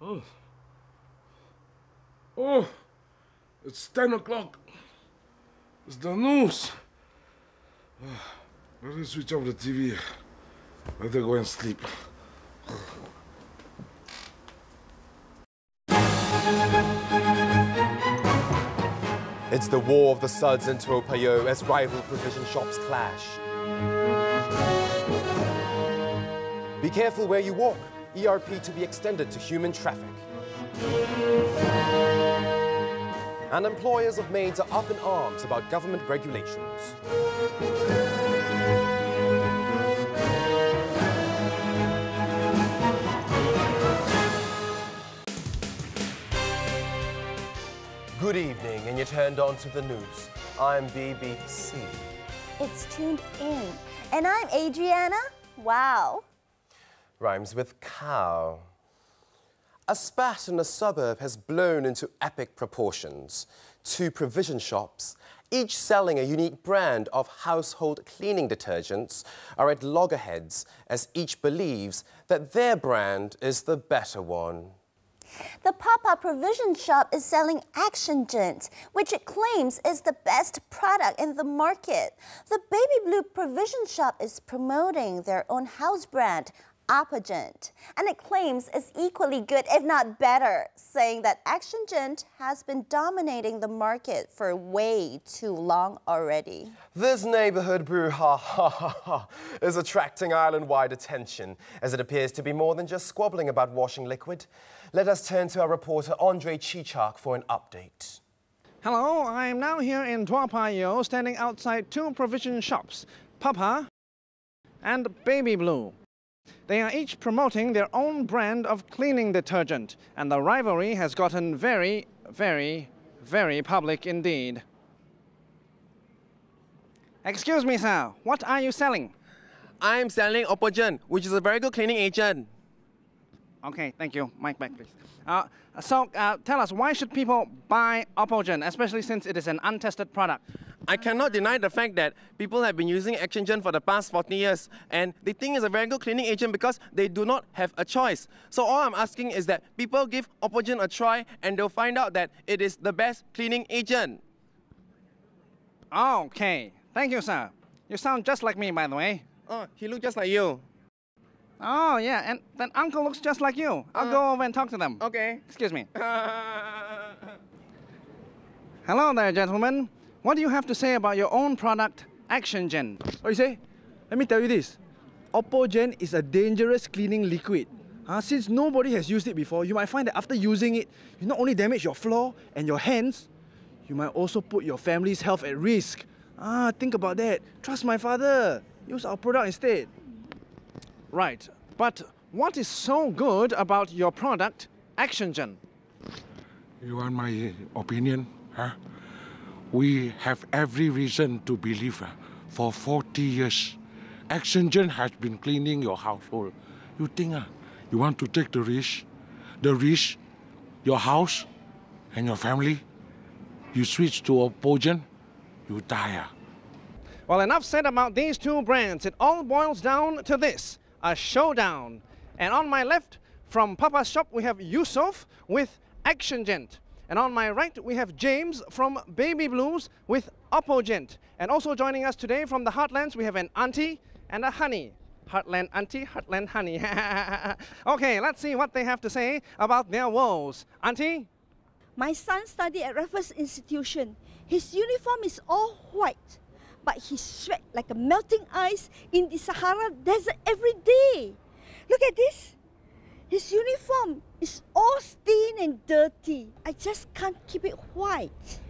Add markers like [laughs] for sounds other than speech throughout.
Oh. Oh, it's 10 o'clock. It's the news. Ah. Let me switch off the TV. Let Better go and sleep. It's the war of the suds in Toa Payoh as rival provision shops clash. Be careful where you walk. ERP to be extended to human traffic. And employers of maids are up in arms about government regulations. Good evening, and you're turned on to the news. I'm BBC. It's tuned in. And I'm Adriana. Wow. Rhymes with cow. A spat in a suburb has blown into epic proportions. Two provision shops, each selling a unique brand of household cleaning detergents, are at loggerheads as each believes that their brand is the better one. The Papa Provision Shop is selling Action Gent, which it claims is the best product in the market. The Baby Blue Provision Shop is promoting their own house brand, Apogent, and it claims it's equally good, if not better, saying that ActionGent has been dominating the market for way too long already. This neighborhood brouhaha is attracting island-wide attention, as it appears to be more than just squabbling about washing liquid. Let us turn to our reporter Andre Chichak for an update. Hello, I am now here in Toa Payoh, standing outside two provision shops, Papa and Baby Blue. They are each promoting their own brand of cleaning detergent, and the rivalry has gotten very, very, very public indeed. Excuse me, sir, what are you selling? I'm selling Opogen, which is a very good cleaning agent. Okay, thank you. Mic back, please. Uh, so, uh, tell us, why should people buy Opogen, especially since it is an untested product? I cannot deny the fact that people have been using ActionGen for the past 40 years and they think it's a very good cleaning agent because they do not have a choice. So all I'm asking is that people give Opogen a try and they'll find out that it is the best cleaning agent. Okay, thank you, sir. You sound just like me, by the way. Oh, he looks just like you. Oh, yeah, and that uncle looks just like you. I'll Uh, go over and talk to them. Okay. Excuse me. [laughs] Hello there, gentlemen. What do you have to say about your own product, Action Gen? What you say? Let me tell you this. Oppogen is a dangerous cleaning liquid. Uh, since nobody has used it before, you might find that after using it, you not only damage your floor and your hands, you might also put your family's health at risk. Ah, think about that. Trust my father. Use our product instead. Right, but what is so good about your product, Action Gen? You want my opinion? Huh? We have every reason to believe uh, for 40 years, ActionGen has been cleaning your household. You think uh, you want to take the risk? The risk, your house and your family? You switch to Opogen, you die. uh. Well, enough said about these two brands. It all boils down to this a showdown. And on my left, from Papa's shop, we have Yusuf with Action Gent. And on my right, we have James from Baby Blues with Oppo Gent. And also joining us today from the Heartlands, we have an auntie and a honey. Heartland auntie, Heartland honey. [laughs] okay, let's see what they have to say about their woes. Auntie? My son studied at Raffles Institution. His uniform is all white, but he sweat like a melting ice in the Sahara Desert every day. Look at this. His uniform is all stained and dirty. I just can't keep it white.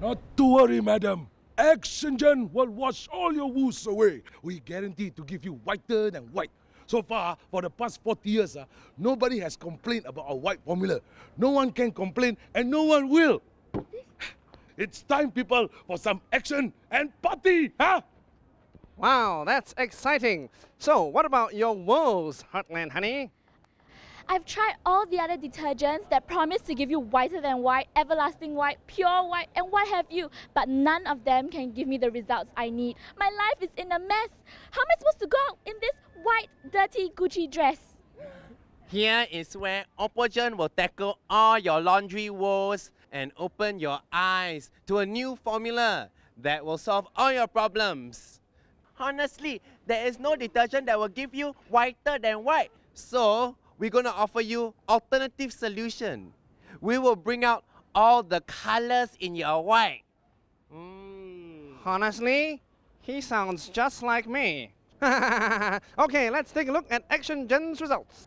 Not to worry, madam. ActionGen will wash all your wounds away. We guarantee to give you whiter than white. So far, for the past 40 years, uh, nobody has complained about our white formula. No one can complain, and no one will. It's time, people, for some action and party, huh? Wow, that's exciting. So, what about your woes, Heartland honey? I've tried all the other detergents that promise to give you whiter than white, everlasting white, pure white, and what have you, but none of them can give me the results I need. My life is in a mess. How am I supposed to go out in this white, dirty Gucci dress? Here is where Oppogen will tackle all your laundry woes and open your eyes to a new formula that will solve all your problems. Honestly, there is no detergent that will give you whiter than white. So, we're going to offer you alternative solution. We will bring out all the colors in your white. Mm. Honestly, he sounds just like me. [laughs] okay, let's take a look at Action Gen's results.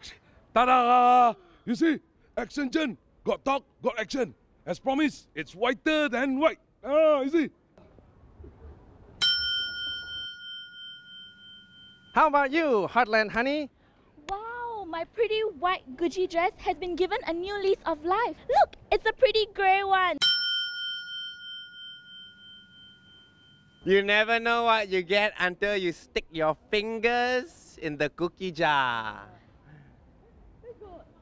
Ta-da! You see, Action Gen got talk, got action. As promised, it's whiter than white. Ah, you see. How about you, Heartland Honey? Wow, my pretty white Gucci dress has been given a new lease of life. Look, it's a pretty grey one. You never know what you get until you stick your fingers in the cookie jar.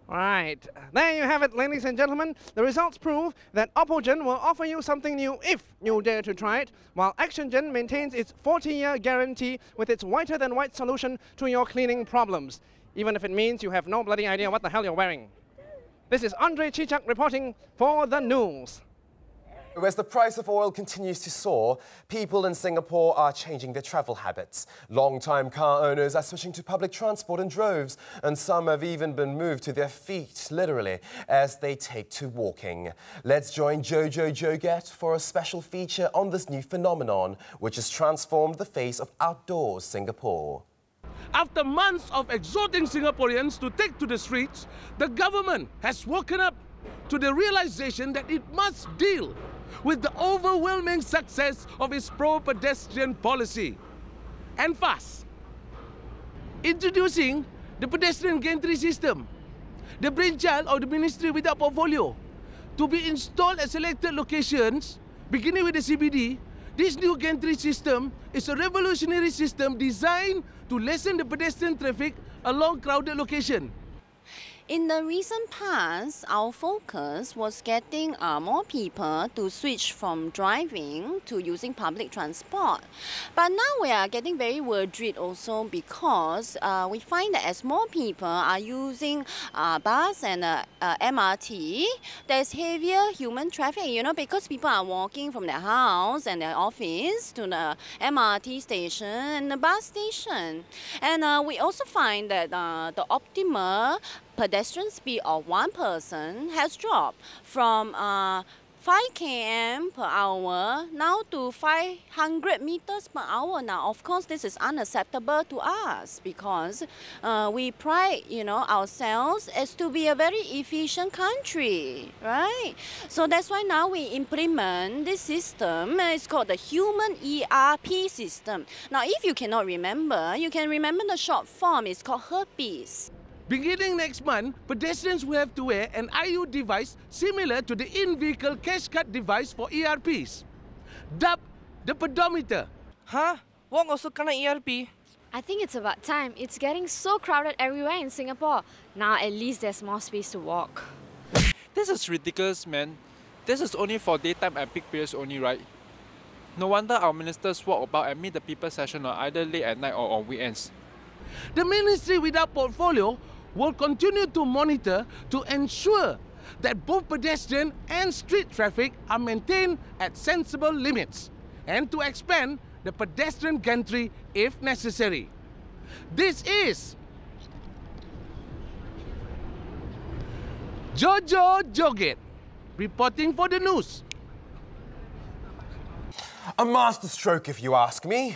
Right, there you have it, ladies and gentlemen. The results prove that Oppogen will offer you something new if you dare to try it, while ActionGen maintains its 40-year guarantee with its whiter-than-white solution to your cleaning problems, even if it means you have no bloody idea what the hell you're wearing. This is Andre Chichak reporting for the news. As the price of oil continues to soar, people in Singapore are changing their travel habits. Long-time car owners are switching to public transport in droves, and some have even been moved to their feet, literally, as they take to walking. Let's join Jojo Joget for a special feature on this new phenomenon, which has transformed the face of outdoors Singapore. After months of exhorting Singaporeans to take to the streets, the government has woken up to the realization that it must deal with the overwhelming success of its pro-pedestrian policy. And fast. Introducing the pedestrian gantry system, the brainchild of the Ministry without portfolio, to be installed at selected locations, beginning with the CBD, this new gantry system is a revolutionary system designed to lessen the pedestrian traffic along crowded locations. In the recent past, our focus was getting uh, more people to switch from driving to using public transport. But now we are getting very worried also because uh, we find that as more people are using uh, bus and uh, uh, MRT, there's heavier human traffic, you know, because people are walking from their house and their office to the MRT station and the bus station. And uh, we also find that the optimal pedestrian speed of one person has dropped from uh, 5 km per hour now to 500 meters per hour now. Of course, this is unacceptable to us because uh, we pride, you know, ourselves as to be a very efficient country, right? So that's why now we implement this system. It's called the Human ERP system. Now, if you cannot remember, you can remember the short form. It's called herpes. Beginning next month, pedestrians will have to wear an IU device similar to the in-vehicle cash card device for ERPs, dubbed the pedometer. Huh? Walk also kena ERP? I think it's about time. It's getting so crowded everywhere in Singapore. Now at least there's more space to walk. This is ridiculous, man. This is only for daytime and peak periods only, right? No wonder our ministers walk about and meet the people session on either late at night or on weekends. The ministry without portfolio will continue to monitor to ensure that both pedestrian and street traffic are maintained at sensible limits and to expand the pedestrian gantry if necessary. This is Jojo Joget reporting for the news. A masterstroke, if you ask me.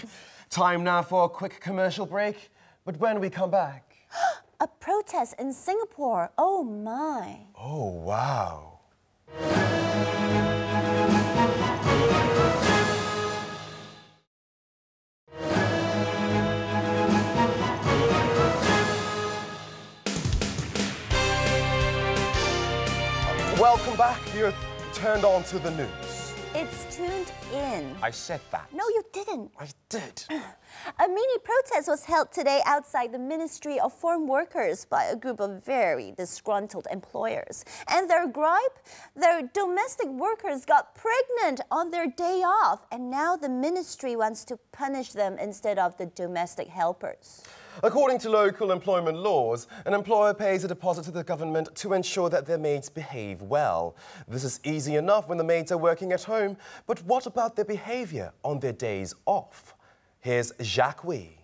Time now for a quick commercial break. But when we come back, [gasps] a protest in Singapore. Oh my. Oh, wow. Welcome back. You're turned on to the news. It's tuned in. I said that. No, you didn't. I did. [sighs] A mini protest was held today outside the Ministry of Foreign Workers by a group of very disgruntled employers. And their gripe? Their domestic workers got pregnant on their day off, and now the ministry wants to punish them instead of the domestic helpers. According to local employment laws, an employer pays a deposit to the government to ensure that their maids behave well. This is easy enough when the maids are working at home, but what about their behavior on their days off? Here's Jacques Wee.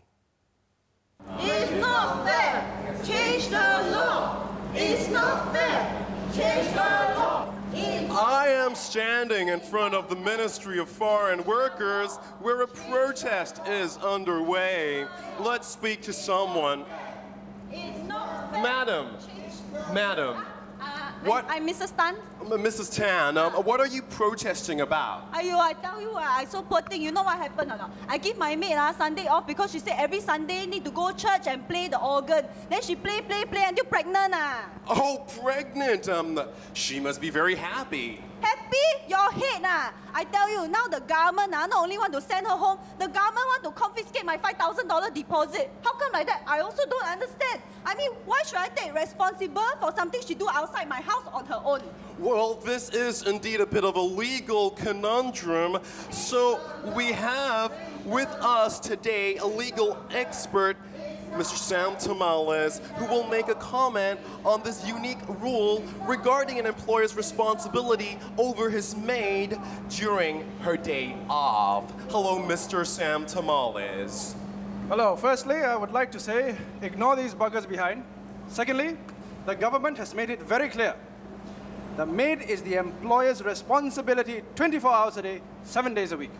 It's not fair. Change the law. It's not fair. Change the law. I am standing in front of the Ministry of Foreign Workers where a protest is underway. Let's speak to someone. Madam, madam, what? I'm Mrs. Tan. Mrs. Tan, um, what are you protesting about? Ayo, I tell you, I so poor thing. You know what happened or not? I give my maid ah, Sunday off because she said every Sunday need to go church and play the organ. Then she play, play, play until pregnant. Ah. Oh, pregnant. Um, she must be very happy. Happy? Your head ah. I tell you, now the government ah, not only want to send her home, the government want to confiscate my $5,000 deposit. How come like that? I also don't understand. I mean, why should I take responsible for something she do outside my house on her own? Well, this is indeed a bit of a legal conundrum. So we have with us today a legal expert, Mr. Sam Tamales, who will make a comment on this unique rule regarding an employer's responsibility over his maid during her day off. Hello, Mr. Sam Tamales. Hello. Firstly, I would like to say, ignore these buggers behind. Secondly, the government has made it very clear. The maid is the employer's responsibility 24 hours a day, seven days a week.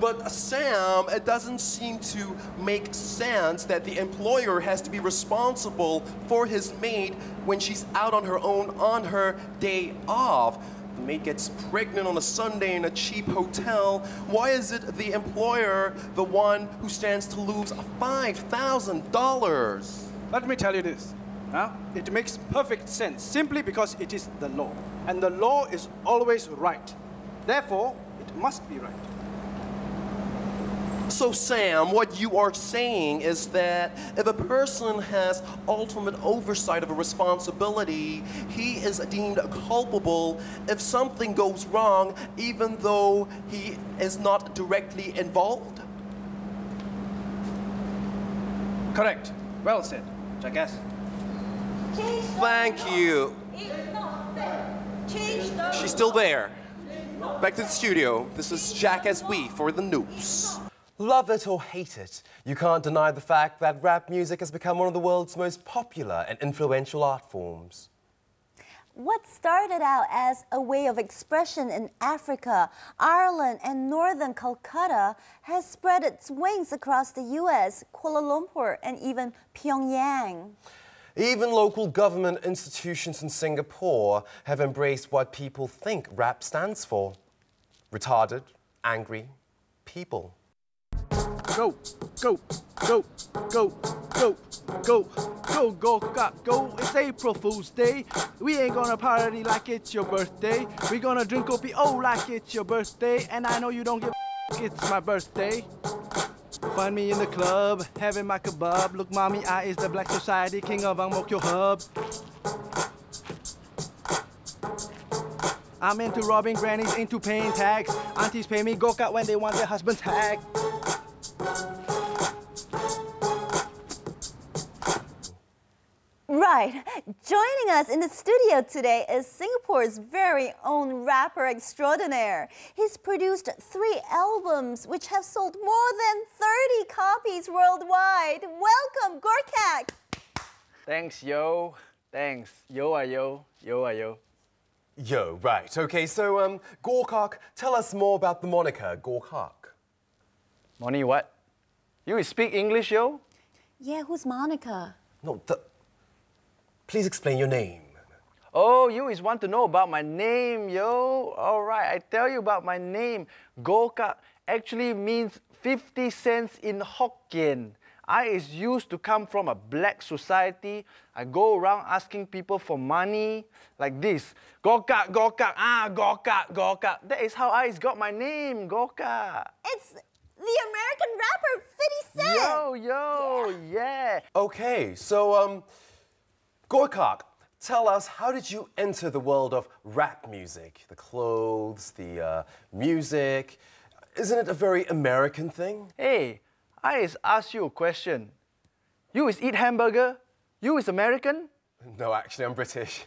But Sam, it doesn't seem to make sense that the employer has to be responsible for his maid when she's out on her own on her day off. The maid gets pregnant on a Sunday in a cheap hotel. Why is it the employer the one who stands to lose $5,000? Let me tell you this. It makes perfect sense simply because it is the law. And the law is always right. Therefore, it must be right. So, Sam, what you are saying is that if a person has ultimate oversight of a responsibility, he is deemed culpable if something goes wrong, even though he is not directly involved? Correct. Well said, Jackass. Thank you. She's still there. Back to the studio. This is Jacques Wee for the news. Love it or hate it, you can't deny the fact that rap music has become one of the world's most popular and influential art forms. What started out as a way of expression in Africa, Ireland, and northern Calcutta has spread its wings across the US, Kuala Lumpur, and even Pyongyang. Even local government institutions in Singapore have embraced what people think rap stands for retarded, angry people. Go, go, go, go, go, go, go, go, go, go. It's April Fool's Day. We ain't gonna party like it's your birthday. We gonna drink OPO like it's your birthday. And I know you don't give a it's my birthday. Find me in the club, having my kebab. Look, mommy, I is the Black Society king of Ang Mo Kio Hub. I'm into robbing grannies, into paying tax. Aunties pay me go when they want their husband's hack. Right. Joining us in the studio today is Singapore's very own rapper extraordinaire. He's produced three albums which have sold more than 30 copies worldwide. Welcome, Gorkak. Thanks, yo. Thanks. Yo, ah, yo. Yo, ah, yo. Yo, right. Okay, so, um, Gorkak, tell us more about the moniker Gorkak. Moni, what? You speak English, yo? Yeah, who's Monica? No, the. Please explain your name. Oh, you is want to know about my name, yo. All right, I tell you about my name. Goka actually means 50 cents in Hokkien. I is used to come from a black society. I go around asking people for money like this. Goka, Goka, ah, Goka, Goka. That is how I is got my name, Goka. It's the American rapper 50 Cent. Yo, yo, yeah. Okay, so, um, Gorkak, tell us, how did you enter the world of rap music? The clothes, the uh, music. Isn't it a very American thing? Hey, I just ask you a question. You is eat hamburger? You is American? No, actually, I'm British.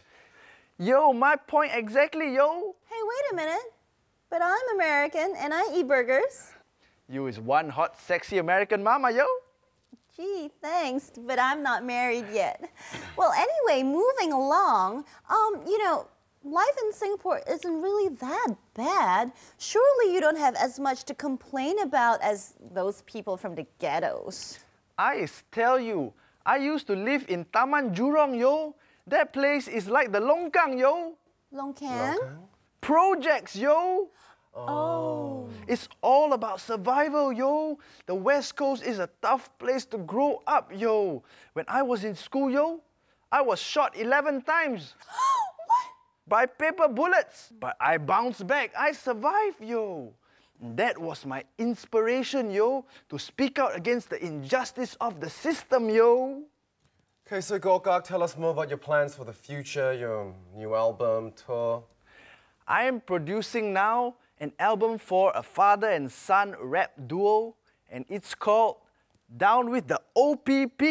Yo, my point exactly, yo. Hey, wait a minute. But I'm American and I eat burgers. You is one hot, sexy American mama, yo. Gee, thanks, but I'm not married yet. Well, anyway, moving along, um, you know, life in Singapore isn't really that bad. Surely you don't have as much to complain about as those people from the ghettos. I tell you, I used to live in Taman Jurong, yo. That place is like the Longkang, yo. Longkang? Projects, yo. Oh. It's all about survival, yo. The West Coast is a tough place to grow up, yo. When I was in school, yo, I was shot 11 times. [gasps] What? By paper bullets. But I bounced back. I survived, yo. And that was my inspiration, yo, to speak out against the injustice of the system, yo. Okay, so Gokak, tell us more about your plans for the future, your new album, tour. I am producing now an album for a father and son rap duo, and it's called Down with the OPP.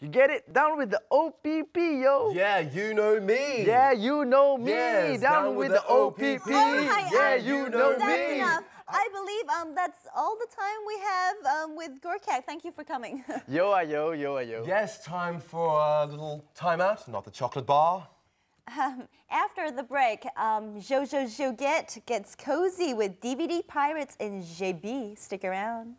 You get it? Down with the OPP, yo. Yeah, you know me. Yeah, you know me. Yes, down, with, the, OPP. Yeah, you know That's me. enough. I believe um, that's all the time we have um, with Gorkak. Thank you for coming. [laughs] Yo, yo, yo, yo. Yes, time for a little timeout, not the chocolate bar. Um, after the break, um, Jojo Joget gets cozy with DVD Pirates and JB. Stick around.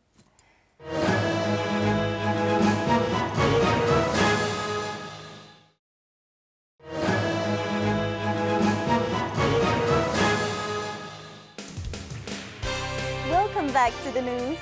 Welcome back to the news.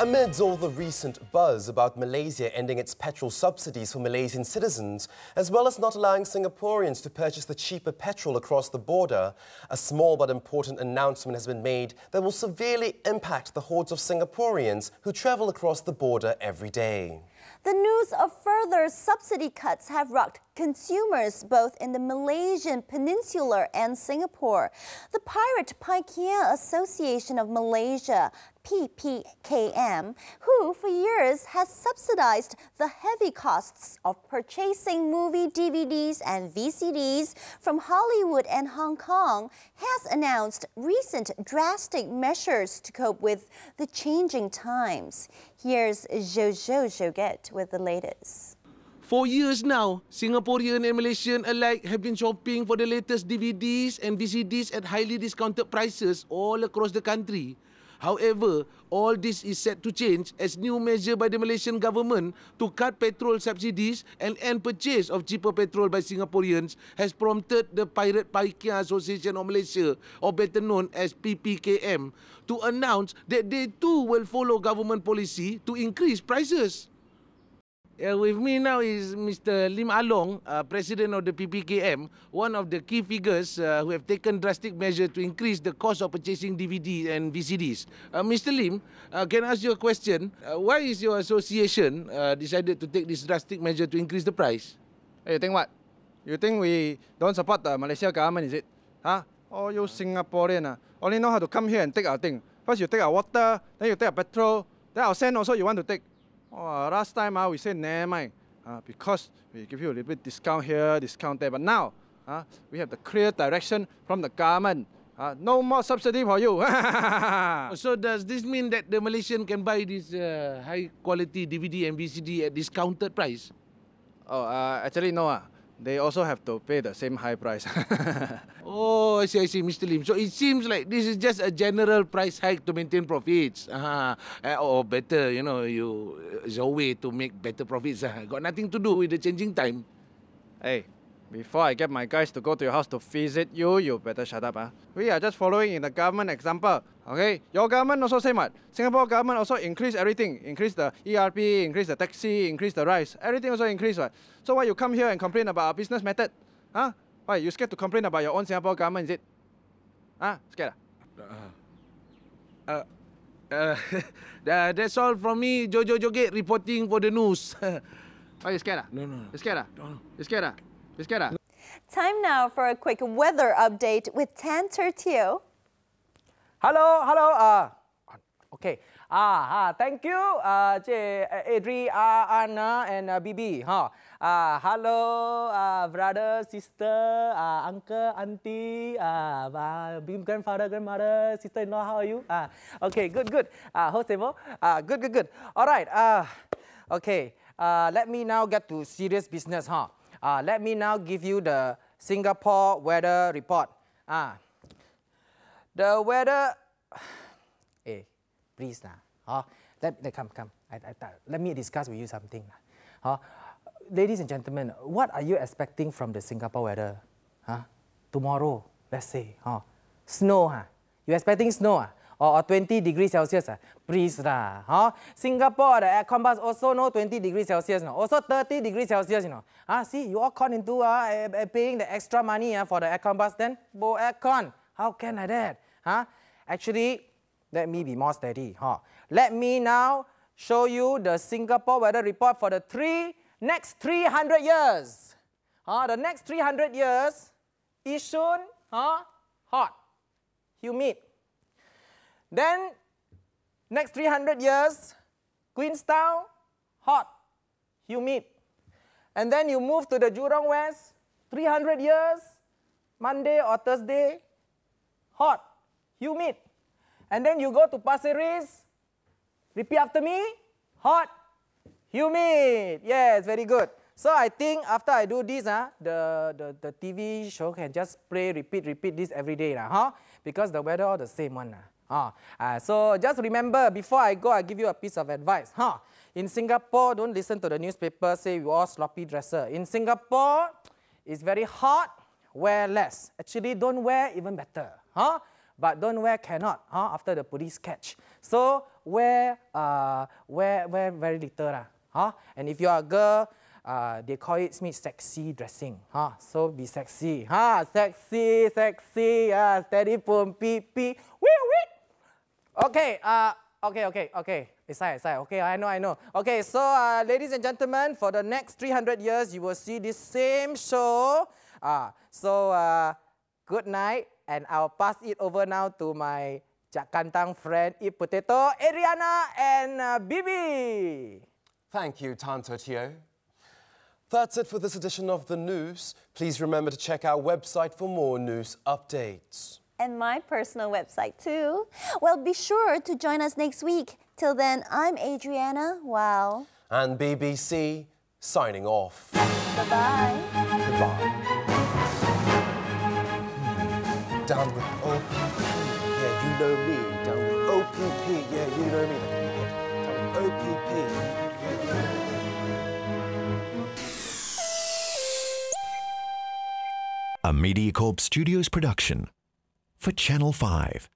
Amidst all the recent buzz about Malaysia ending its petrol subsidies for Malaysian citizens, as well as not allowing Singaporeans to purchase the cheaper petrol across the border, a small but important announcement has been made that will severely impact the hordes of Singaporeans who travel across the border every day. The news of further subsidy cuts have rocked consumers both in the Malaysian Peninsula and Singapore. The Pirate Paikia Association of Malaysia, PPKM, who for years has subsidized the heavy costs of purchasing movie DVDs and VCDs from Hollywood and Hong Kong, has announced recent drastic measures to cope with the changing times. Here's Jojo Joget with the latest. For years now, Singaporean and Malaysian alike have been shopping for the latest DVDs and VCDs at highly discounted prices all across the country. However, all this is set to change as new measure by the Malaysian government to cut petrol subsidies and end purchase of cheaper petrol by Singaporeans has prompted the Pirate Paikia Association of Malaysia, or better known as PPKM, to announce that they too will follow government policy to increase prices. Uh, with me now is Mr. Lim Along, uh, President of the PPKM, one of the key figures uh, who have taken drastic measures to increase the cost of purchasing DVD and VCDs. Uh, Mr. Lim, uh, can I ask you a question? Uh, why is your association uh, decided to take this drastic measure to increase the price? Hey, you think what? You think we don't support the Malaysia government, is it? Huh? All you Singaporean uh, only know how to come here and take our thing. First you take our water, then you take our petrol, then our sand also you want to take. Oh, last time uh, we said never mind uh, because we give you a little bit discount here, discount there. But now uh, we have the clear direction from the government. Uh, no more subsidy for you. [laughs] so does this mean that the Malaysian can buy this uh, high quality DVD and VCD at discounted price? oh, uh, actually no. Uh. They also have to pay the same high price. [laughs] Oh, I see, I see, Mr. Lim. So it seems like this is just a general price hike to maintain profits. Uh, or better, you know, you it's a way to make better profits. Uh. Got nothing to do with the changing time. Hey, before I get my guys to go to your house to visit you, you better shut up. Huh? We are just following in the government example. Okay? Your government also same what? Singapore government also increase everything. Increase the ERP, increase the taxi, increase the rice. Everything also increase what? So why you come here and complain about our business method? Huh? Why, you scared to complain about your own Singapore government, is it? Huh? Scared? Uh, uh, [laughs] uh, that's all from me, Jojo Joget, reporting for the news. [laughs] Why you scared? No, no. You scared? You scared? You scared? Time now for a quick weather update with Tan Tertio. Hello, hello. Uh, okay. Ah, ah, thank you, uh, Cik Adri, uh, Anna, and uh, Bibi. Huh? Uh, hello, uh, brother, sister, uh, uncle, auntie, uh, uh, grandfather, grandmother, sister-in-law. How are you? Uh, okay, good, good. Uh, how's it? Uh, good, good, good. All right. Uh, okay. Uh, let me now get to serious business. Huh? Uh, let me now give you the Singapore weather report. Uh, the weather. Hey, [sighs] please now. Huh? Let, let come, come. I, I, let me discuss with you something. Huh? Ladies and gentlemen, what are you expecting from the Singapore weather? Huh? Tomorrow, let's say, huh? snow. Huh? You expecting snow? Huh? Or, or 20 degrees Celsius? Please lah. Huh? Singapore, the aircon bus also no 20 degrees Celsius. No? Also 30 degrees Celsius. You know? huh? See, you all caught into uh, paying the extra money uh, for the aircon bus then? Bo aircon. How can I that? Huh? Actually, let me be more steady. Huh? Let me now show you the Singapore weather report for the three next 300 years. Huh? The next 300 years, Yishun, huh? hot, humid. Then, next 300 years, Queenstown, hot, humid. And then you move to the Jurong West, 300 years, Monday or Thursday, hot, humid. And then you go to Pasir Ris. Repeat after me. Hot, humid. Yes, very good. So I think after I do this, uh, the, the, the TV show can just play, repeat, repeat this every day. Uh, huh? Because the weather all the same one. Uh. Uh, so just remember, before I go, I give you a piece of advice. Huh? In Singapore, don't listen to the newspaper say you are sloppy dresser. In Singapore, it's very hot, wear less. Actually, don't wear even better. Huh? but don't wear cannot huh, after the police catch. So wear, uh, wear, wear very little. Uh, huh? And if you are a girl, uh, they call it me sexy dressing. Huh? So be sexy. Huh? Sexy, sexy, uh, steady boom, pee. Okay, uh, okay, okay, okay. Isai, Isai. Okay, I know, I know. Okay, so uh, ladies and gentlemen, for the next 300 years, you will see this same show. Uh, so uh, good night and I'll pass it over now to my Jakantang friend, Eat Potato, Adriana, and uh, Bibi. Thank you, Tanto Tio. That's it for this edition of the news. Please remember to check our website for more news updates. And my personal website too. Well, be sure to join us next week. Till then, I'm Adriana. Wow. And BBC signing off. Bye-bye. Goodbye hmm. down with OPP. Yeah, you know me. Down with OPP. Yeah, you know me. Down with OPP. A MediaCorp Studios production for Channel 5.